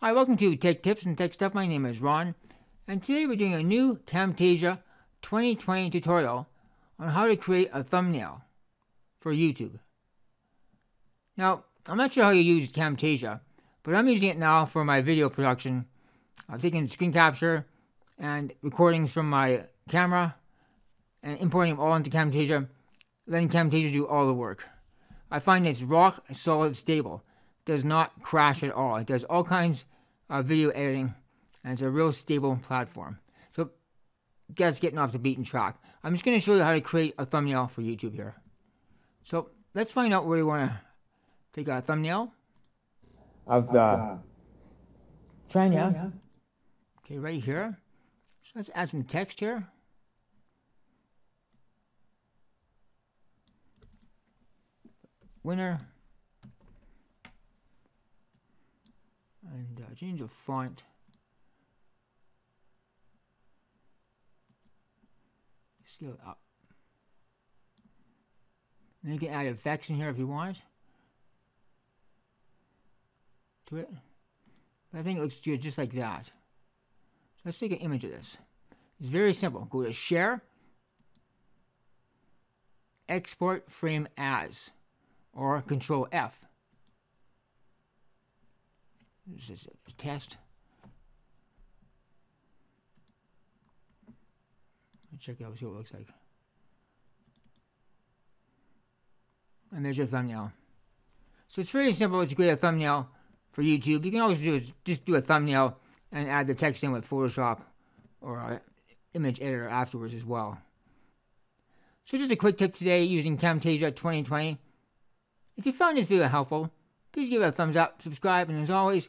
Hi, welcome to Tech Tips and Tech Stuff. My name is Ron, and today we're doing a new Camtasia 2020 tutorial on how to create a thumbnail for YouTube. Now, I'm not sure how you use Camtasia, but I'm using it now for my video production. I'm taking screen capture and recordings from my camera and importing them all into Camtasia, letting Camtasia do all the work. I find it's rock solid stable does not crash at all. It does all kinds of video editing, and it's a real stable platform. So, that's getting off the beaten track. I'm just going to show you how to create a thumbnail for YouTube here. So, let's find out where you want to take a thumbnail of uh, Tranya. Okay, right here. So let's add some text here. Winner. And uh, change the font. Scale it up. And you can add effects in here if you want to it. But I think it looks good just like that. So let's take an image of this. It's very simple. Go to Share, Export Frame As, or Control F. This is a test. Let's check it out, see what it looks like. And there's your thumbnail. So it's very simple to create a thumbnail for YouTube. You can always do just do a thumbnail and add the text in with Photoshop or uh, image editor afterwards as well. So just a quick tip today using Camtasia 2020. If you found this video helpful, please give it a thumbs up, subscribe, and as always,